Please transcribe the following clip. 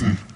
Mm.